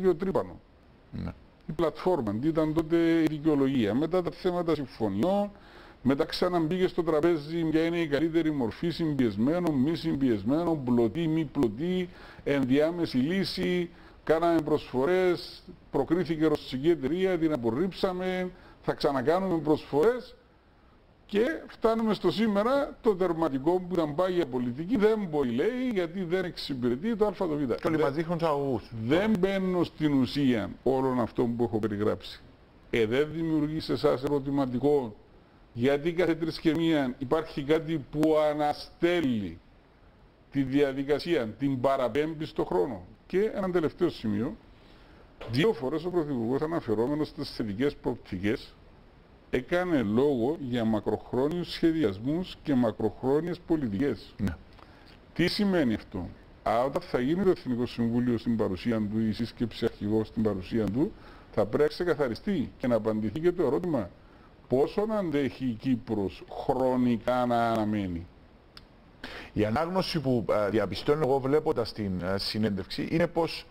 το τρύπανο. Ναι. Η πλατφόρμα, τι ήταν τότε η δικαιολογία. Μετά τα θέματα συμφωνιών, μετά ξαναμπήκε στο τραπέζι ποια είναι η καλύτερη μορφή συμπιεσμένων, μη συμπιεσμένων, πλωτή, μη πλωτή, ενδιάμεση λύση. Κάναμε προσφορές, προκρίθηκε η ρωσική εταιρεία, την απορρίψαμε, θα ξανακάνουμε προσφορές και φτάνουμε στο σήμερα το τερματικό που ήταν πάγια πολιτική δεν μπορεί λέει γιατί δεν εξυπηρετεί το α το β. Και όλοι Δεν- μας δείχνουν τους αγωγούς. δεν μπαίνω στην ουσία όλων αυτών που έχω περιγράψει. Ε, δεν δημιουργεί σε εσάς ερωτηματικό γιατί κάθε τρεις και μία υπάρχει κάτι που αναστέλει τη διαδικασία, την παραπέμπει στο χρόνο. Και ένα τελευταίο σημείο, δύο φορές ο Πρωθυπουργός αναφερόμενος στις θετικές προοπτικές έκανε λόγο για μακροχρόνιους σχεδιασμούς και μακροχρόνιες πολιτικές. Ναι. Τι σημαίνει αυτό; Α, Όταν θα γίνει το Εθνικό Συμβούλιο στην παρουσία του, η σύσκεψη αρχηγός στην παρουσία του, θα πρέπει να ξεκαθαριστεί και να απαντηθεί και το ερώτημα πόσο αντέχει η Κύπρος χρονικά να αναμένει. Η ανάγνωση που ε, διαπιστώνω εγώ βλέποντας την ε, συνέντευξη είναι πως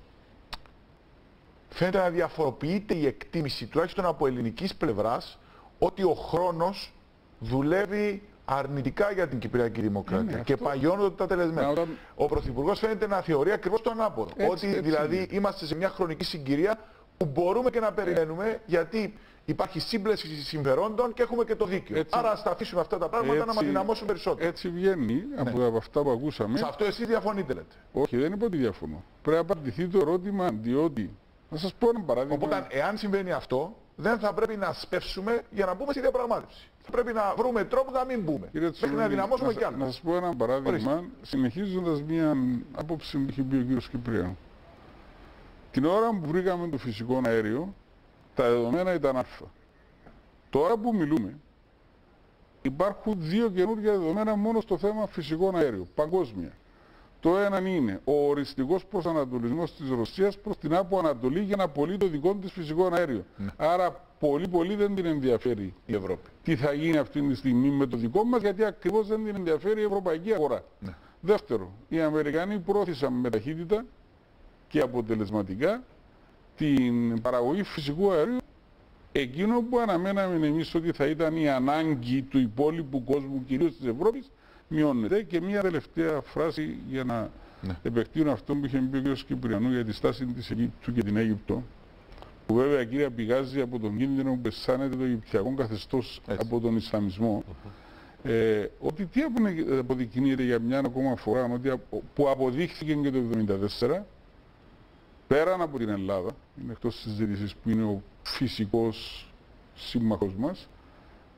φαίνεται να διαφοροποιείται η εκτίμηση τουλάχιστον από ελληνικής πλευράς ότι ο χρόνος δουλεύει αρνητικά για την Κυπριακή Δημοκρατία Ναι, και αυτό- παγιώνονται τα τελεσμένα. Να, όταν- Ο Πρωθυπουργός φαίνεται να θεωρεί ακριβώς το ανάποδο. Έτσι, ότι έτσι δηλαδή είναι. είμαστε σε μια χρονική συγκυρία που μπορούμε και να περιμένουμε γιατί υπάρχει σύμπλεση συμφερόντων και έχουμε και το δίκαιο. Έτσι. Άρα ας τα αφήσουμε αυτά τα πράγματα να μας Έτσι- δυναμώσουν περισσότερο. Έτσι βγαίνει από, από αυτά που ακούσαμε. Σε αυτό εσείς διαφωνείτε λέτε. Όχι, δεν είπα ότι διαφωνώ. Πρέπει να απαντηθεί το ερώτημα διότι. Να σας πω ένα παράδειγμα. Οπότε, εάν συμβαίνει αυτό, δεν θα πρέπει να σπεύσουμε για να μπούμε στη διαπραγμάτευση. Θα πρέπει να βρούμε τρόπο να μην μπούμε. Κύριε Μέχρι να Τσολίνη, δυναμώσουμε να, κι σα- να άλλο. σας πω ένα παράδειγμα, συνεχίζοντας μια άποψη που είχε πει ο κύριος Κυπριανού. Την ώρα που βρήκαμε το φυσικό αέριο, τα δεδομένα ήταν α. Τώρα που μιλούμε, υπάρχουν δύο καινούργια δεδομένα μόνο στο θέμα φυσικό αέριο, παγκόσμια. Το ένα είναι ο οριστικός προσανατολισμός της Ρωσίας προς την Άπο Ανατολή για να πωλεί το δικό της φυσικό αέριο. Άρα πολύ πολύ δεν την ενδιαφέρει Η Ευρώπη. τι θα γίνει αυτή τη στιγμή με το δικό μας γιατί ακριβώς δεν την ενδιαφέρει η ευρωπαϊκή αγορά. Ναι. Δεύτερο, οι Αμερικανοί πρόθεσαν με ταχύτητα και αποτελεσματικά την παραγωγή φυσικού αερίου εκείνο που αναμέναμε εμείς ότι θα ήταν η ανάγκη του υπόλοιπου κόσμου κυρίως της Ευρώπης μειώνεται και μια τελευταία φράση για να Ναι. επεκτείνω αυτό που είχε πει ο κ. Κυπριανού για τη στάση της Αιγύπτου και την Αίγυπτο που βέβαια κύριε πηγάζει από τον κίνδυνο που αισθάνεται το Αιγυπτιακό καθεστώς Έτσι. από τον Ισλαμισμό ε, ότι τι απο- αποδεικνύεται για μια ακόμα φορά ότι απο- που αποδείχθηκε και το 1974 πέραν από την Ελλάδα είναι εκτός συζήτησης που είναι ο φυσικός σύμμαχος μας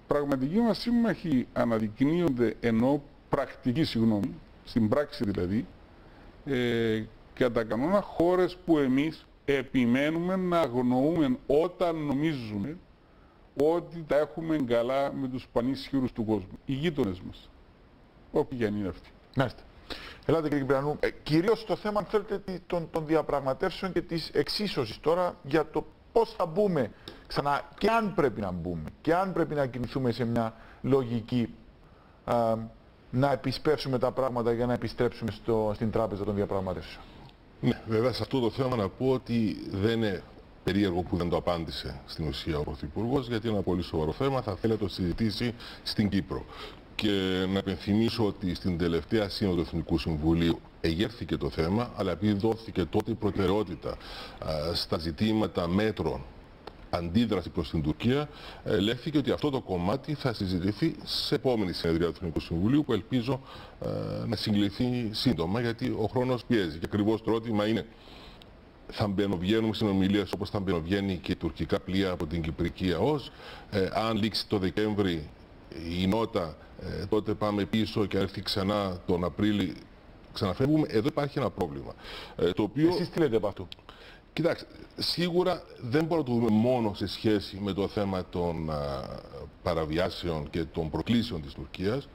πραγματικοί μας σύμμαχοι αναδεικνύονται ενώ πρακτική συγγνώμη στην πράξη δηλαδή ε, κατά κανόνα χώρες που εμείς επιμένουμε να αγνοούμε όταν νομίζουμε ότι τα έχουμε καλά με τους πανίσχυρους του κόσμου. Οι γείτονες μας. Όποιοι και αν είναι αυτοί. Μάλιστα. Ελάτε κύριε Κυπριανού. Ε, κυρίως το θέμα, αν θέλετε, τι- των, των διαπραγματεύσεων και της εξίσωσης τώρα για το πώς θα μπούμε ξανά και αν πρέπει να μπούμε και αν πρέπει να κινηθούμε σε μια λογική α, να επισπεύσουμε τα πράγματα για να επιστρέψουμε στο, στην τράπεζα των διαπραγματεύσεων. Ναι, βέβαια σε αυτό το θέμα να πω ότι δεν είναι περίεργο που δεν το απάντησε στην ουσία ο Πρωθυπουργός, γιατί είναι ένα πολύ σοβαρό θέμα, θα θέλει να το συζητήσει στην Κύπρο. Και να επενθυμίσω ότι στην τελευταία σύνοδο του Εθνικού Συμβουλίου εγέρθηκε το θέμα, αλλά επειδή δόθηκε τότε η προτεραιότητα α, στα ζητήματα μέτρων αντίδραση προς την Τουρκία, ε, λέχθηκε ότι αυτό το κομμάτι θα συζητηθεί σε επόμενη συνεδρία του Εθνικού Συμβουλίου που ελπίζω ε, να συγκληθεί σύντομα γιατί ο χρόνος πιέζει. Και ακριβώς το ερώτημα είναι θα μπαινοβγαίνουμε συνομιλίες όπως θα μπαινοβγαίνει και τουρκικά πλοία από την Κυπρική ΑΟΣ; Ε, αν λήξει το Δεκέμβρη η νότα, ε, τότε πάμε πίσω και έρθει ξανά τον Απρίλη ξαναφεύγουμε. Εδώ υπάρχει ένα πρόβλημα. Ε, το οποίο... Εσείς τι λέτε από αυτού; Κοιτάξτε, σίγουρα δεν μπορούμε να το δούμε μόνο σε σχέση με το θέμα των α, παραβιάσεων και των προκλήσεων της Τουρκίας,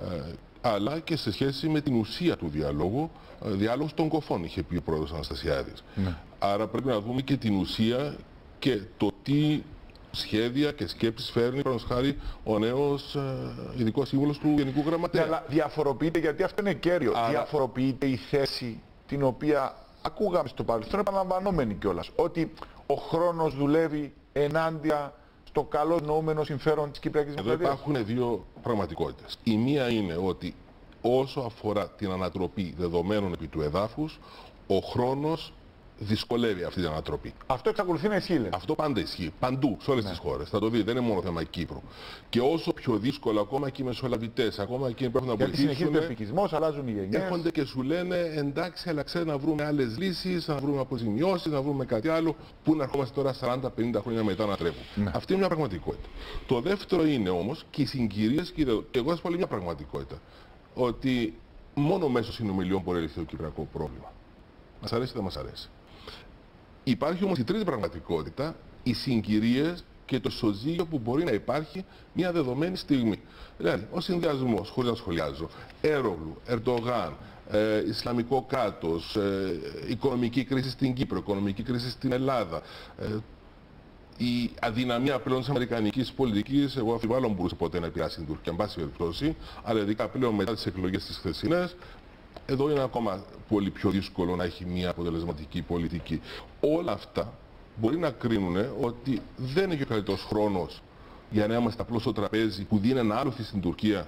ε, αλλά και σε σχέση με την ουσία του διαλόγου, ε, διάλογος των κοφών, είχε πει ο πρόεδρος Αναστασιάδης. Άρα πρέπει να δούμε και την ουσία και το τι σχέδια και σκέψεις φέρνει, παραδείγματος χάρη, ο νέος ε, ειδικός σύμβουλος του Γενικού Ναι, Γραμματέα. αλλά διαφοροποιείται, γιατί αυτό είναι κέριο, Άρα- διαφοροποιείται η θέση την οποία ακούγαμε στο παρελθόν επαναλαμβανόμενοι κιόλας ότι ο χρόνος δουλεύει ενάντια στο καλό νοούμενο συμφέρον της Κυπριακής Εδώ Δημοκρατίας. υπάρχουν δύο πραγματικότητες. Η μία είναι ότι όσο αφορά την ανατροπή δεδομένων επί του εδάφους, ο χρόνος δυσκολεύει αυτή την ανατροπή. Αυτό εξακολουθεί να ισχύει, λέτε. Αυτό πάντα ισχύει. Παντού, σε όλες Ναι. τις χώρες. Θα το δείτε, δεν είναι μόνο θέμα Κύπρου. Και όσο πιο δύσκολο, ακόμα και οι μεσολαβητές, ακόμα και εκείνοι που έχουν να Γιατί συνεχίζεται ο βοηθήσουν, επικισμός, αλλάζουν οι γενιές. έρχονται και σου λένε εντάξει, αλλά ξέρει να βρούμε άλλες λύσεις, να βρούμε αποζημιώσεις, να βρούμε κάτι άλλο. Πού να ερχόμαστε τώρα 40-50 χρόνια μετά να τρέχουμε. Ναι. Αυτή είναι μια πραγματικότητα. Το δεύτερο είναι όμως και οι συγκυρίες και, οι δεδο- και εγώ θα σα πω άλλη μια πραγματικότητα. Ότι μόνο μέσω συνομιλιών μπορεί να λυθεί το κυπριακό πρόβλημα. Μας αρέσει ή δεν μας αρέσει. Υπάρχει όμως η τρίτη πραγματικότητα, οι συγκυρίες και το ισοζύγιο που μπορεί να υπάρχει μια δεδομένη στιγμή. Δηλαδή, ο συνδυασμός, χωρίς να σχολιάζω, Έρογλου, Ερντογάν, ε, Ισλαμικό κράτος, ε, οικονομική κρίση στην Κύπρο, οικονομική κρίση στην Ελλάδα, ε, η αδυναμία πλέον της αμερικανικής πολιτικής, εγώ αμφιβάλλω αν μπορούσε ποτέ να επηρεάσει την Τουρκία, εν πάση περιπτώσει, αλλά ειδικά πλέον μετά τις εκλογές τι χθεσινές, εδώ είναι ακόμα πολύ πιο δύσκολο να έχει μια αποτελεσματική πολιτική. Όλα αυτά μπορεί να κρίνουν ότι δεν είναι και ο καλύτερος χρόνος για να είμαστε απλώς στο τραπέζι που δίνει ένα άλοθη στην Τουρκία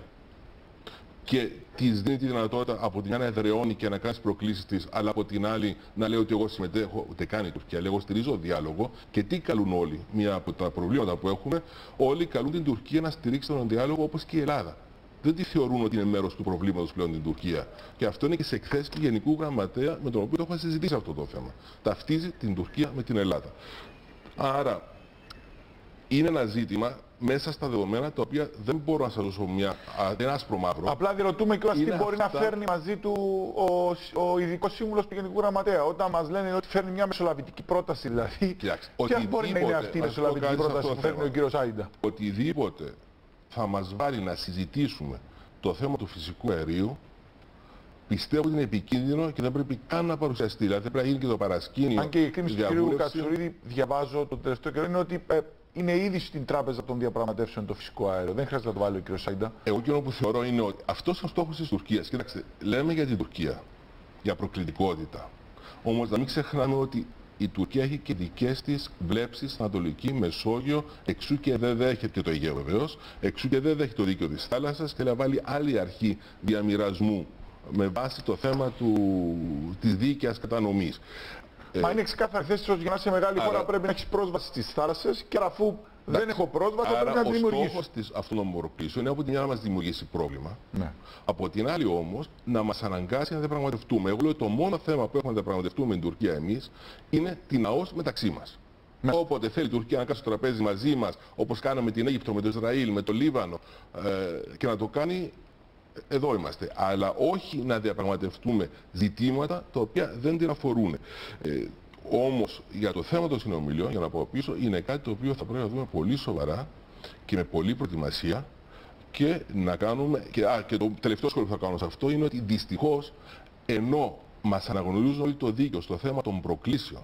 και της δίνει τη δυνατότητα από τη μια να εδραιώνει και να κάνει τις προκλήσεις της, αλλά από την άλλη να λέει ότι εγώ συμμετέχω, ούτε καν η Τουρκία, λέει εγώ στηρίζω διάλογο. Και τι καλούν όλοι, μία από τα προβλήματα που έχουμε, όλοι καλούν την Τουρκία να στηρίξει τον διάλογο όπως και η Ελλάδα. Δεν τη θεωρούν ότι είναι μέρος του προβλήματος πλέον την Τουρκία. Και αυτό είναι και σε εκθέσεις του Γενικού Γραμματέα με τον οποίο το έχουμε συζητήσει αυτό το θέμα. Ταυτίζει την Τουρκία με την Ελλάδα. Άρα είναι ένα ζήτημα μέσα στα δεδομένα τα οποία δεν μπορώ να σας δώσω μια, α, ένα άσπρο μαύρο. Απλά διερωτούμε κιόλας τι Είναι μπορεί αυτά- να φέρνει μαζί του ο, ο ειδικός σύμβουλος του Γενικού Γραμματέα. Όταν μας λένε ότι φέρνει μια μεσολαβητική πρόταση, δηλαδή. Κοιτάξτε, Ποια μπορεί να είναι οτιδήποτε- αυτή η να σου πω μεσολαβητική κάτι σε πρόταση αυτό που το φέρνει ο θέμα. κύριο Άιντα. οτιδήποτε θα μας βάλει να συζητήσουμε το θέμα του φυσικού αερίου πιστεύω ότι είναι επικίνδυνο και δεν πρέπει καν να παρουσιαστεί. Δηλαδή δεν πρέπει να γίνει και το παρασκήνιο. Αν και η εκτίμηση του κ. διαβούλευσης. Κατσουρίδη, διαβάζω το τελευταίο καιρό, είναι ότι ε, είναι ήδη στην τράπεζα των διαπραγματεύσεων το φυσικό αέριο. Δεν χρειάζεται να το βάλει ο κ. Σάιντα. Εγώ εκείνο που θεωρώ είναι ότι αυτός είναι ο στόχος της Τουρκίας. Κοίταξτε, λέμε για την Τουρκία, για προκλητικότητα. Όμως να μην ξεχνάμε ότι η Τουρκία έχει και δικές της βλέψεις στην Ανατολική Μεσόγειο, εξού και δεν δέχεται και το Αιγαίο βεβαίως, εξού και δεν δέχεται το δίκαιο της θάλασσας και να βάλει άλλη αρχή διαμοιρασμού με βάση το θέμα του, της δίκαιας κατανομής. Μα είναι ξεκάθαρη θέση ότι για να είσαι μεγάλη άρα- χώρα πρέπει να έχεις πρόσβαση στις θάλασσες και αφού δεν έχω πρόσβαση θα Άρα πρέπει να τη ο δημιουργήσω. στόχος της αυτονομοποίησης είναι από τη μια να μας δημιουργήσει πρόβλημα, Ναι. Από την άλλη όμως να μας αναγκάσει να διαπραγματευτούμε. Εγώ λέω το μόνο θέμα που έχουμε να διαπραγματευτούμε με την Τουρκία εμείς είναι την ΑΟΣ μεταξύ μας. Ναι. Όποτε θέλει η Τουρκία να κάτσει στο τραπέζι μαζί μας, όπως κάναμε με την Αίγυπτο, με το Ισραήλ, με το Λίβανο ε, και να το κάνει, εδώ είμαστε. Αλλά όχι να διαπραγματευτούμε ζητήματα τα οποία δεν την αφορούν. Ε, όμως για το θέμα των συνομιλιών, για να πω πίσω, είναι κάτι το οποίο θα πρέπει να δούμε πολύ σοβαρά και με πολλή προετοιμασία και να κάνουμε. Και, α, και το τελευταίο σχόλιο που θα κάνω σε αυτό είναι ότι δυστυχώς ενώ μας αναγνωρίζουν όλοι το δίκαιο στο θέμα των προκλήσεων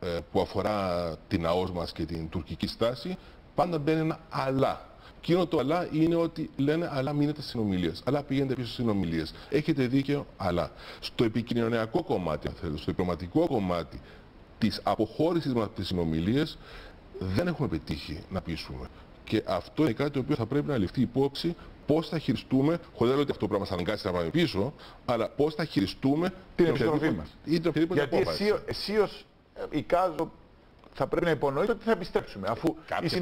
ε, που αφορά την ΑΟΣ μας και την τουρκική στάση, πάντα μπαίνει ένα αλλά. Εκείνο το αλλά είναι ότι λένε αλλά μείνετε στις συνομιλίες, αλλά πηγαίνετε πίσω στις συνομιλίες. Έχετε δίκαιο, αλλά. Στο επικοινωνιακό κομμάτι, αν θέλετε, στο διπλωματικό κομμάτι της αποχώρησης μας από τις συνομιλίες, δεν έχουμε πετύχει να πείσουμε. Και αυτό είναι κάτι το οποίο θα πρέπει να ληφθεί υπόψη πώς θα χειριστούμε, χωρίς να λέω ότι αυτό πρέπει να μας αναγκάσει να πάμε πίσω, αλλά πώς θα χειριστούμε Την επιστροφή οποιαδήποτε- μας. ή την οποιαδήποτε Γιατί απόφαση. εσύ, εσύ ως ε, εικάζω θα πρέπει να υπονοείς ότι θα επιστρέψουμε. Αφού Κάποια η